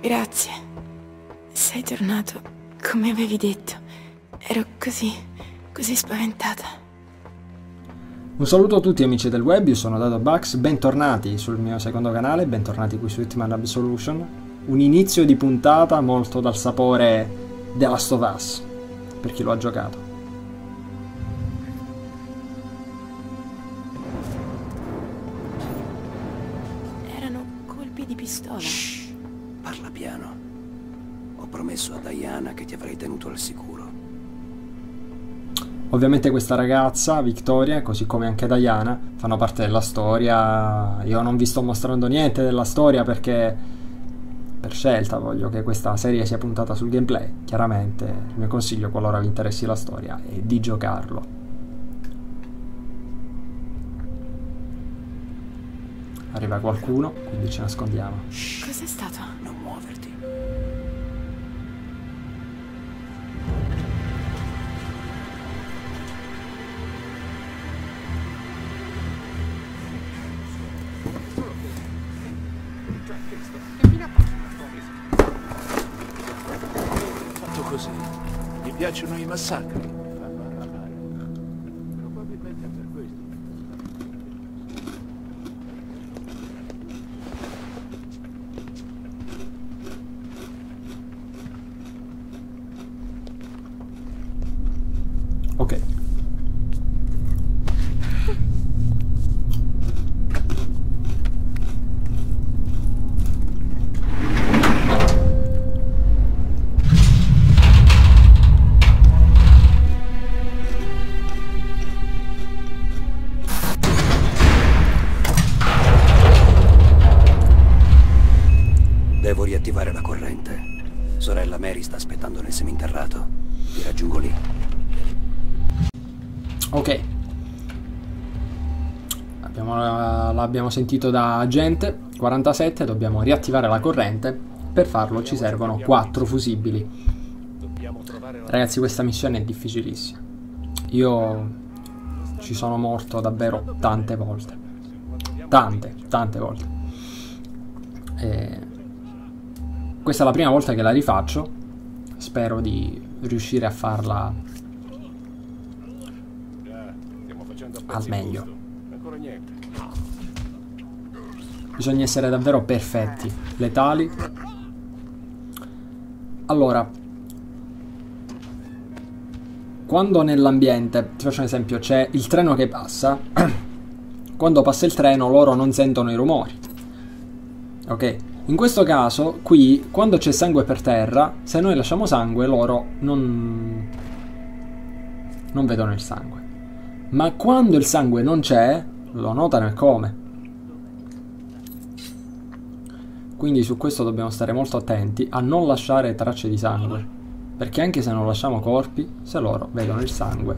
Grazie. Sei tornato come avevi detto. Ero così, così spaventata. Un saluto a tutti amici del web, io sono Dado Bugs, bentornati sul mio secondo canale, bentornati qui su Hitman Absolution. Un inizio di puntata molto dal sapore della Last of Us, per chi lo ha giocato. Erano colpi di pistola. Shh, parla piano. Ho promesso a Diana che ti avrei tenuto al sicuro. Ovviamente questa ragazza, Victoria, così come anche Diana, fanno parte della storia. Io non vi sto mostrando niente della storia perché per scelta voglio che questa serie sia puntata sul gameplay. Chiaramente il mio consiglio, qualora vi interessi la storia, è di giocarlo. Arriva qualcuno, quindi ci nascondiamo. Cos'è stato? Non muoverti. fatto così. Gli piacciono i massacri. Fanno arrabbiare. Probabilmente è per questo. Ok. Devo riattivare la corrente. Sorella Mary sta aspettando nel seminterrato. Ti raggiungo lì. Ok. Abbiamo- l'abbiamo sentito da agente 47, dobbiamo riattivare la corrente. Per farlo ci servono 4 fusibili. Ragazzi, questa missione è difficilissima. Io ci sono morto davvero tante volte. Tante, tante volte. E questa è la prima volta che la rifaccio. Spero di riuscire a farla Stiamo facendo al meglio. Bisogna essere davvero perfetti, letali. Allora, quando nell'ambiente, ti faccio un esempio, c'è il treno che passa, quando passa il treno loro non sentono i rumori. Ok? In questo caso, qui, quando c'è sangue per terra, se noi lasciamo sangue, loro non, non vedono il sangue. Ma quando il sangue non c'è, lo notano e come. Quindi su questo dobbiamo stare molto attenti a non lasciare tracce di sangue. Perché anche se non lasciamo corpi, se loro vedono il sangue,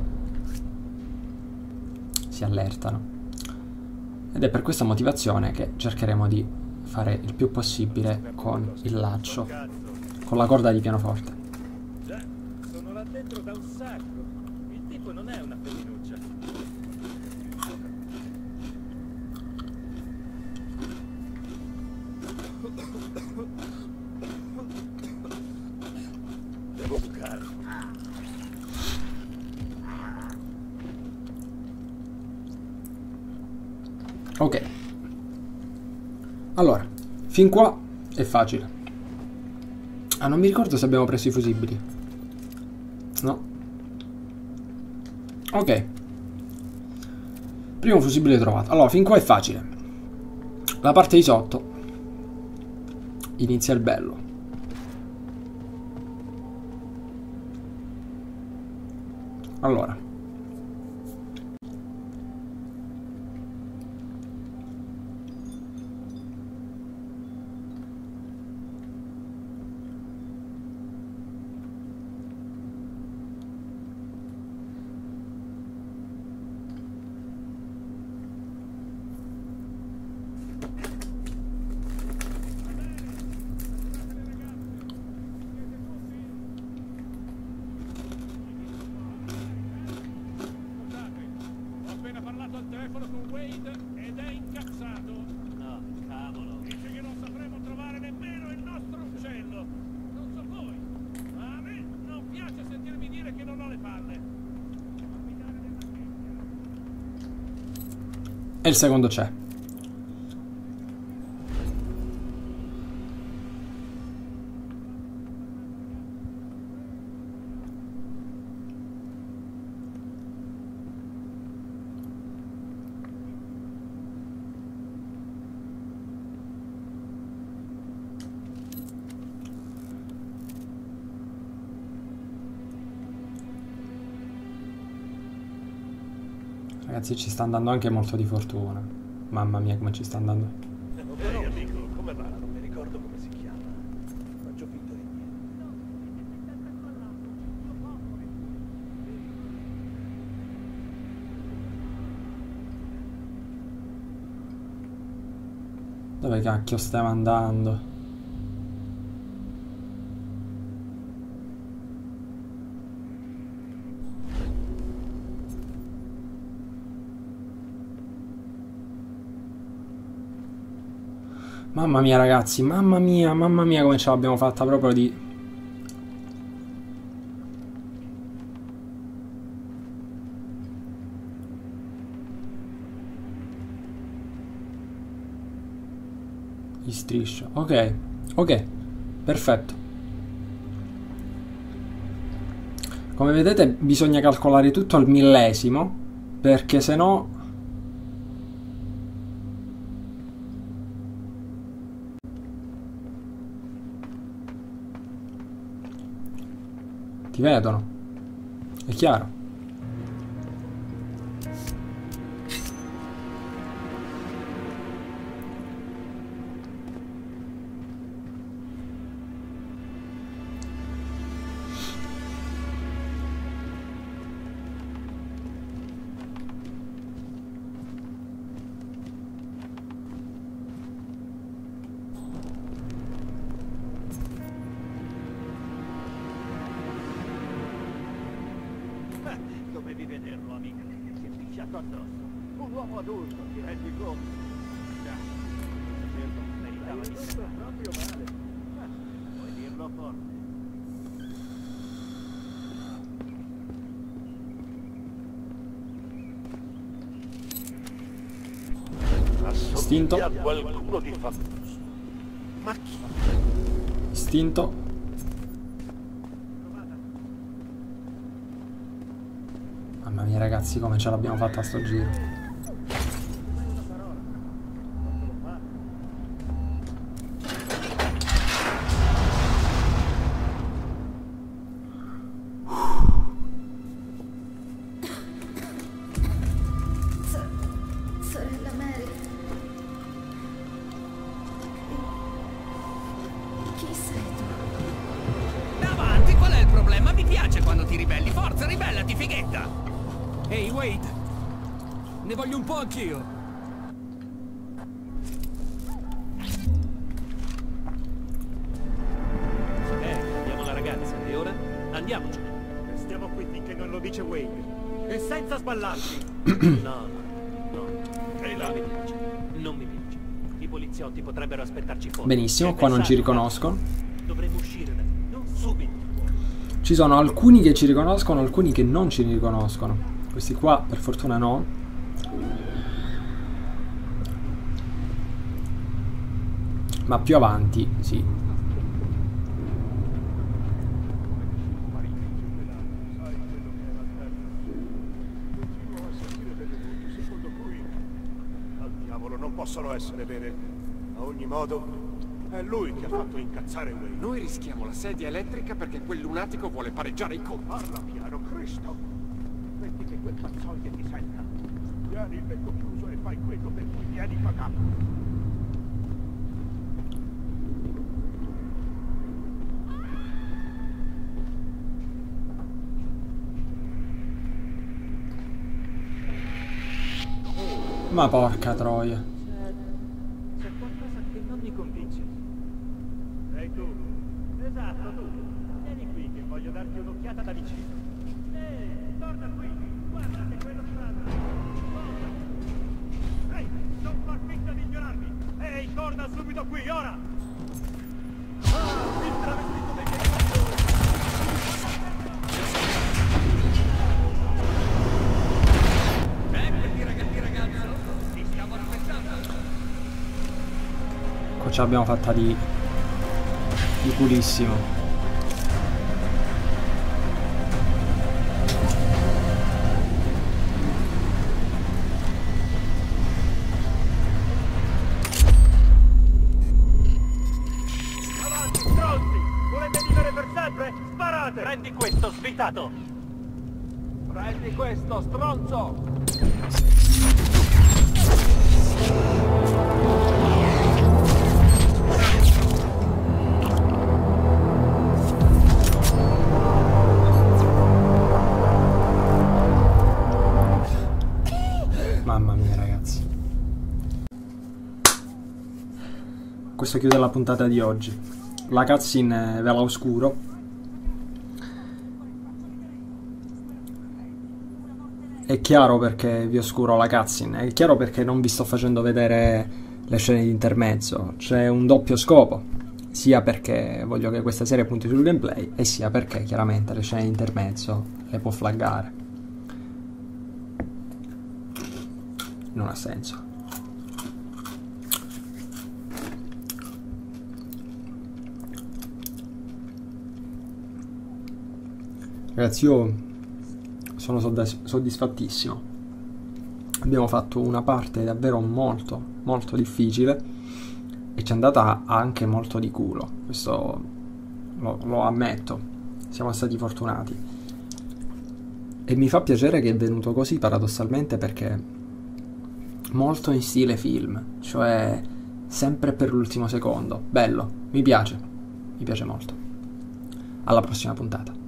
si allertano. Ed è per questa motivazione che cercheremo di fare il più possibile con il laccio, con la corda di pianoforte. Sono là dentro da un sacco. Il tipo non è una femminuccia. Devo bucare. Ok. Allora, fin qua è facile. Ah, non mi ricordo se abbiamo preso i fusibili. No. Ok. Primo fusibile trovato. Allora, fin qua è facile. La parte di sotto inizia il bello. Allora. telefono con Wade ed è incazzato. No, cavolo. Dice che non sapremo trovare nemmeno il nostro uccello. Non so voi, ma a me non piace sentirmi dire che non ho le palle. E il secondo c'è. Ragazzi ci sta andando anche molto di fortuna. Mamma mia come ci sta andando. Ehi amico, come va? Non mi ricordo come si chiama. Faccio finta di niente. Dove cacchio stiamo andando? Mamma mia ragazzi, mamma mia, mamma mia come ce l'abbiamo fatta proprio di... Gli striscio. Ok, ok, perfetto. Come vedete bisogna calcolare tutto al millesimo perché se no ti vedono. È chiaro. Dovevi vederlo, amica. Si è pisciato addosso. Un uomo adulto, ti rendi conto? Già. Saperlo meritava di sé. proprio male. Ah, puoi dirlo forte. Istinto. Ma? Istinto. Mamma mia ragazzi come ce l'abbiamo fatta a sto giro. Sorella Mary. Chi sei tu? Avanti, qual è il problema? Mi piace quando ti ribelli. Forza, ribellati, fighetta! Ehi, Wade! Ne voglio un po' anch'io. Eh, abbiamo la ragazza. E ora? Andiamocene. Stiamo qui finché non lo dice Wade. E senza sballarci. no, no, no. Ehi là. Non mi piace. Non mi piace. I poliziotti potrebbero aspettarci fuori. Benissimo, E qua non ci riconoscono. Dovremmo uscire da qui. Non subito. Ci sono alcuni che ci riconoscono, alcuni che non ci riconoscono. Questi qua per fortuna no. Ma più avanti, sì. Continuo a sentire delle voci secondo cui... Al diavolo, non possono essere vere. A ogni modo, è lui che ha fatto incazzare Wayne. Noi rischiamo la sedia elettrica perché quel lunatico vuole pareggiare i conti. Parla piano, Cristo! Metti che quel pazzoide ti senta. Tieni il becco chiuso e fai quello per cui vieni pagato. Ma porca troia. C'è qualcosa che non mi convince. Ehi tu. Esatto, tu. Vieni qui che voglio darti un'occhiata da vicino. Ehi, torna qui. Guarda che quello strano. Ehi, non far finta di ignorarmi. Ehi, torna subito qui, ora. Ah, il travestito dei miei Eccoti, ragazzi, ragazzo! Ti stiamo ce l'abbiamo fatta di, di pulissimo. Prendi questo, svitato! Prendi questo, stronzo! Questo chiude la puntata di oggi. La cutscene ve la oscuro. È chiaro perché vi oscuro la cutscene, è chiaro perché non vi sto facendo vedere le scene di intermezzo. C'è un doppio scopo, sia perché voglio che questa serie punti sul gameplay e sia perché chiaramente le scene di intermezzo le può flaggare. Non ha senso. Ragazzi, io sono soddisf- soddisfattissimo. Abbiamo fatto una parte davvero molto, molto difficile e ci è andata anche molto di culo. Questo lo, lo ammetto. Siamo stati fortunati. E mi fa piacere che è venuto così paradossalmente perché molto in stile film, cioè sempre per l'ultimo secondo. Bello, mi piace, mi piace molto. Alla prossima puntata.